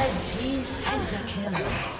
Red team's kill.